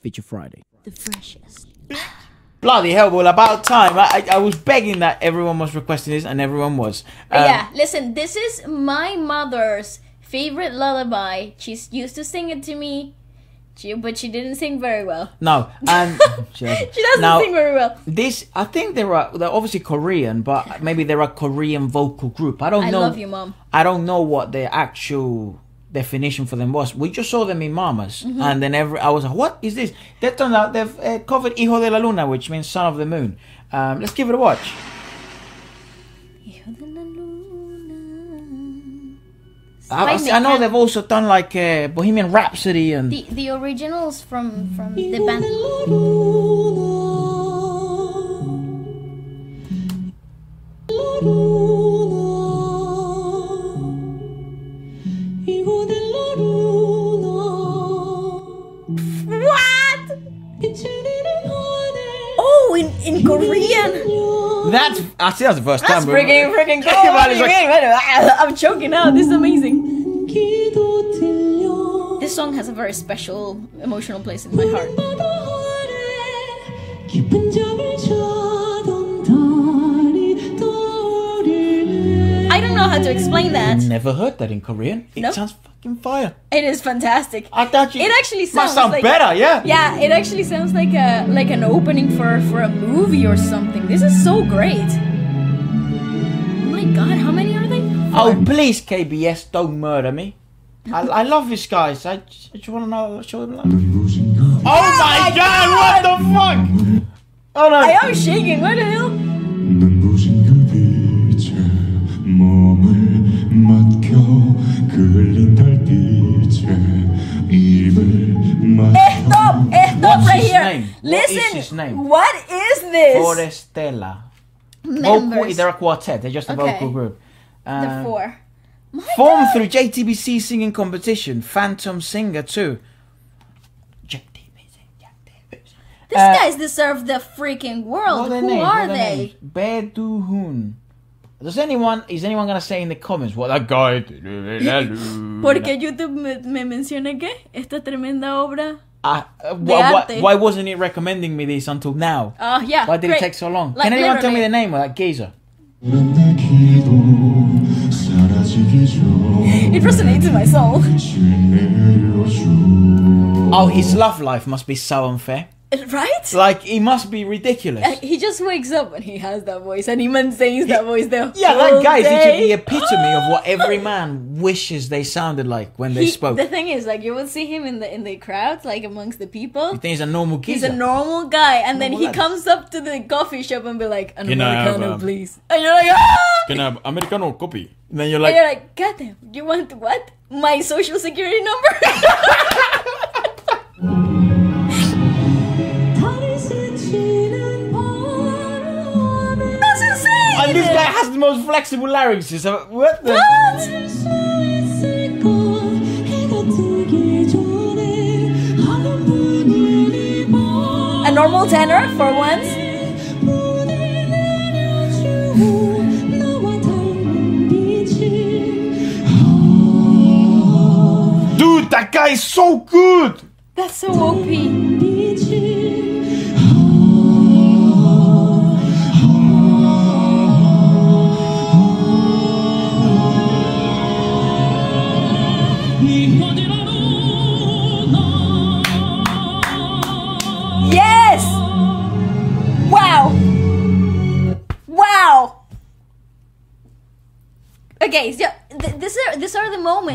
Feature Friday. The freshest. Bloody hell, well, about time. I, I, I was begging that everyone was requesting this, and everyone was. Um, yeah, listen, this is my mother's favorite lullaby. She's used to sing it to me, she, but she didn't sing very well. No, and she doesn't. She doesn't Now, sing very well. This, I think there are. They're obviously Korean, but maybe they're a Korean vocal group. I don't I know. I love you, mom. I don't know what their actual definition for them was. We just saw them in Mamas, Mm-hmm. and then every I was like, "What is this?" They turned out they've uh, covered "Hijo de la Luna," which means "Son of the Moon." Um, let's give it a watch. Hijo de la luna. I, I know they've also done like uh, Bohemian Rhapsody and The the originals from from the band. See that's the first That's time. freaking freaking cool. Everybody's like- I'm choking out. This is amazing. This song has a very special emotional place in my heart. I don't know how to explain that. Never heard that in Korean. It Nope. sounds fucking fire. It is fantastic. I thought you. It actually sounds sound like better. Yeah. Yeah, it actually sounds like a like an opening for for a movie or something. This is so great. Oh, please, KBS, don't murder me. I, I love this guy. So I just, just want to know, show him love. Oh, oh my, my god, god, what the fuck? Oh no. I am shaking, what the hell? Stop! Stop right his here. Name? Listen. What is his name? What is this? Forestella. Members. Vocal, they're a quartet. They're just a okay. vocal group. The Um, four. My Formed God. through JTBC singing competition, Phantom Singer 2. JTBC, JTBC. These uh, guys deserve the freaking world. What are their Who names? are they? names? Bae Doo-hoon. Does anyone is anyone gonna say in the comments what that guy did? Porque YouTube me, me menciona que esta tremenda obra. Uh, uh, why, why, arte. why wasn't it recommending me this until now? Oh yeah. Why did great. it take so long? Like, Can anyone tell me the name of that geezer? It resonates my soul. Oh, his love life must be so unfair. Right? Like, he must be ridiculous. Uh, He just wakes up and he has that voice and he maintains that voice there. yeah, that guy is literally the epitome of what every man wishes they sounded like when they He- spoke. The thing is, like, you will see him in the in the crowds, like amongst the people. you think he's a normal kid? He's a normal guy, and then he lad. comes up to the coffee shop and be like, "An Can I have, americano, um, please," and you're like, "Ah!" Can I have Americano copy? And then you're and like, you're like, "God damn, you want what? My social security number?" most flexible larynxes. So what the? A normal tenor for once. Dude, that guy is so good. That's so OP.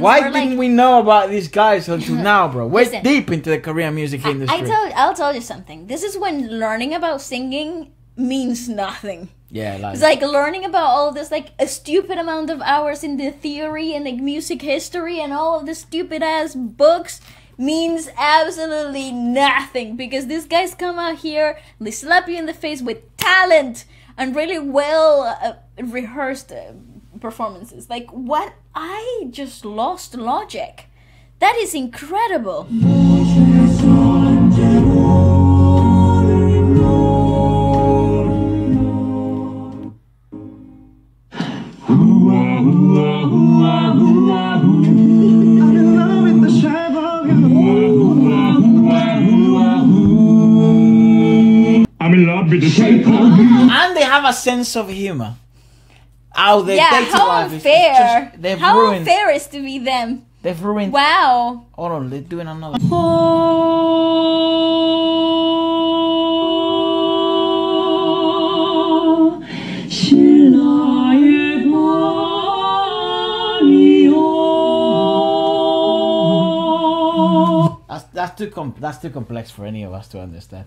Why didn't like we know about these guys until now, bro? We're Listen. deep into the Korean music industry. I tell I'll tell you something. This is when learning about singing means nothing. yeah, like, It's like learning about all this, like a stupid amount of hours in the theory and like music history and all of the stupid ass books means absolutely nothing because these guys come out here, they slap you in the face with talent and really well uh, rehearsed uh, performances. Like what I just lost logic. That is incredible. me love me the shape and they have a sense of humor. Oh, they, yeah, they how unfair! Just, they've how ruined. unfair is to be them. They've ruined. Wow. Hold on, they're doing another. That's, that's too com- that's too complex for any of us to understand.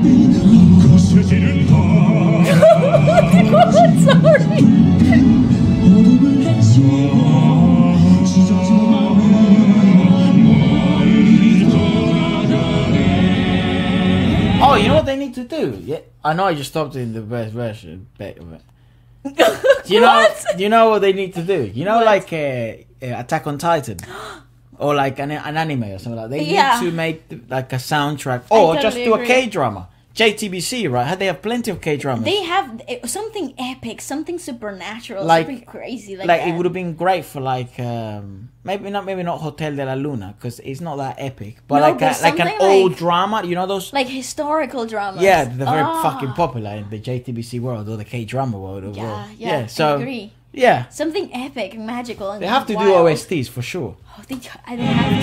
Oh, you know what they need to do? Yeah, I know I just stopped in the best version bit of it. Do you know? What? Do you know what they need to do? You know, What? like uh, uh, Attack on Titan, or like an, an anime or something like. that. They Yeah. need to make like a soundtrack, or just do a agree. K drama. JTBC, right? They have plenty of K dramas. They have uh, something epic, something supernatural, Like- something crazy like, like that. it would have been great for like um maybe not maybe not Hotel de la Luna because it's not that epic, but No, like but a, like an something old drama. You know those like historical dramas. Yeah, they're very Ah. fucking popular in the JTBC world or the K drama world. Or Yeah, yeah, so I agree. Yeah, Something epic, magical, and they have to do wild. OSTs for sure. Oh, they, I they have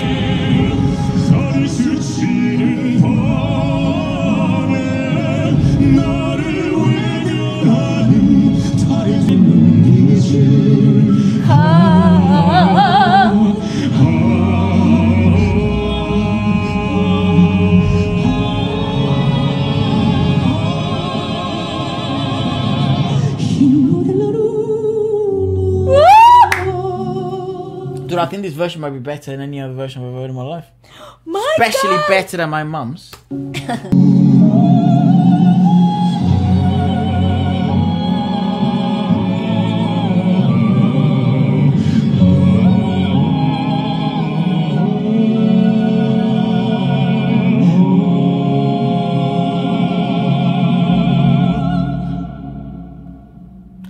to. Version might be better than any other version I've ever heard in my life. my Especially God. better than my mum's.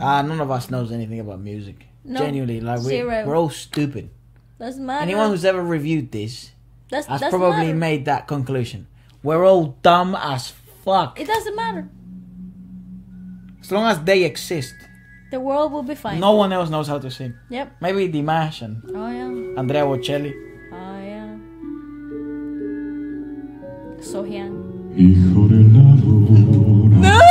Ah, none of us knows anything about music. No, Genuinely, like we, zero. we're all stupid. Doesn't matter. Anyone who's ever reviewed this That's, has doesn't probably matter. made that conclusion. We're all dumb as fuck. It doesn't matter. As long as they exist, The world will be fine. no one else knows how to sing. Yep. Maybe Dimash and Oh yeah. Andrea Bocelli. Oh yeah. Sohyang. Hijo de la luna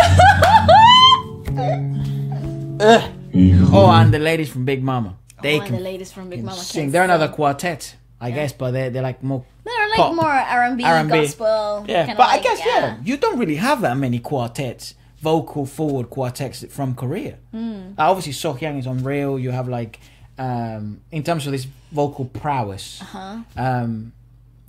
Ugh. Hijo Oh, and the ladies from Big Mama. They oh, and the can ladies from Big Mama sing. can They're another quartet, I guess, but they're, they're like more. They're like pop. more R&B, R&B. gospel. Yeah, but I guess, yeah. you don't really have that many quartets, vocal forward quartets from Korea. Hmm. Uh, obviously, Sohyang is unreal. You have like, um, in terms of this vocal prowess, Uh-huh. um,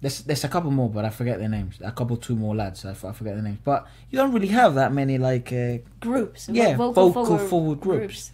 there's there's a couple more, but I forget their names. A couple, two more lads, I, forget their names. But you don't really have that many like uh, Groups. Yeah, vocal, vocal forward, forward groups.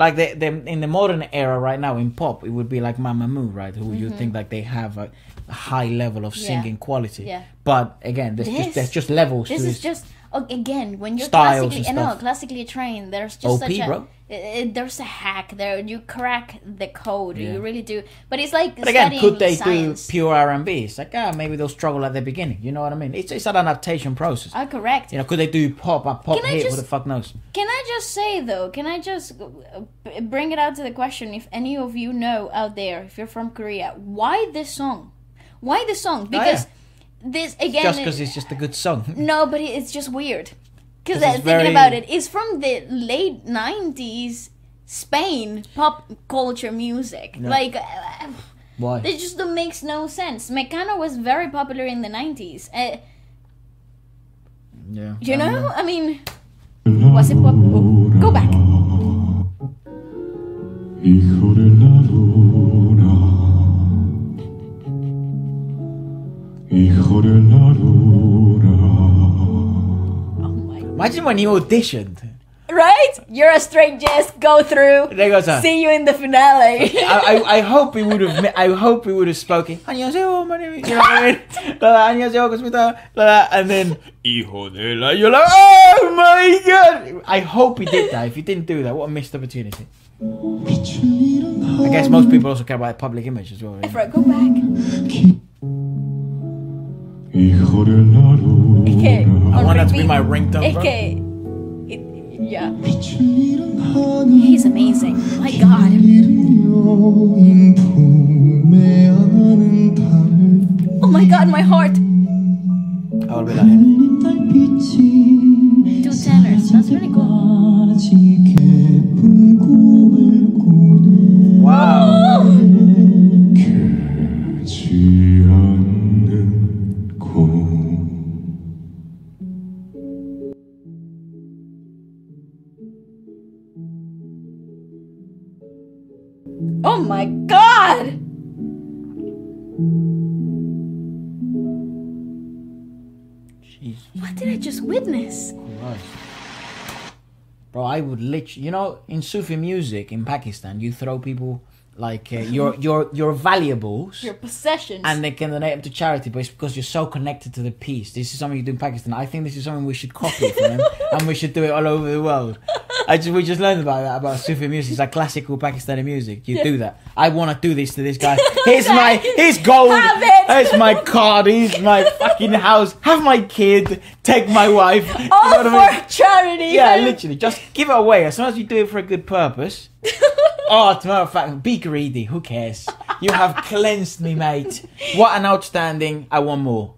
Like the, the in the modern era right now in pop, it would be like Mamamoo, right? Who you mm-hmm. think like they have a high level of Mm-hmm. Yeah. singing quality. Yeah. But again, there's This- just there's just levels This is this. just oh, again when you're classically and no classically trained. There's just OP, such a bro. i- i- there's a hack there. You crack the code. Yeah. You really do. But it's like But again, could they science. do pure R and B? It's like ah, maybe they'll struggle at the beginning. You know what I mean? It's it's an adaptation process. Ah, correct. you know, could they do pop a pop Can I hit? just- Who the fuck knows? Can I just say though? Can I just bring it out to the question? If any of you know out there, if you're from Korea, why this song? Why this song? Because this again. Just because it's just a good song. No, but it's just weird. Because 'Cause it's thinking very- about it, it's from the late '90s Spain pop culture music. Yeah. Like, uh, Why? it just makes no sense. Mecano was very popular in the '90s. Uh, Yeah. you I don't know, I mean, was it pop? Oh, go back. Imagine when he auditioned. Right? You're a straight just go through. There goes a. See you in the finale. I, I, I hope he would have. I hope he would have spoken. 안녕하세요, my name is. You know what I mean? Like that, 안녕하세요, 고맙습니다. Like that, and then hijo de la. You're like, oh my god! I hope he did that. If he didn't do that, what a missed opportunity. I guess most people also care about public image as well. Right? Efra, go back. Hijo de la luna. Okay. I want that to be my ringtone. bro. Okay. It, yeah. He's amazing. My god. Oh my god, my heart. I will be like him. Two tenors. That's really cool. What did I just witness? Christ. Bro, I would literally, you know, in Sufi music in Pakistan, you throw people like uh, your your your valuables. Your possessions. and they can donate them to charity, but it's because you're so connected to the piece. This is something you do in Pakistan. I think this is something we should copy from them, and we should do it all over the world. I just, we just learned about that about Sufi music. It's like classical Pakistani music. You do that. I want to do this to this guy. Here's my, here's gold. Have it. Here's my card. Here's my fucking house. Have my kid. Take my wife. You know All what I for mean? charity. Yeah, literally. Just give it away. As long as you do it for a good purpose. Oh, as a matter of fact, be greedy. Who cares? You have cleansed me, mate. What an outstanding. I want more.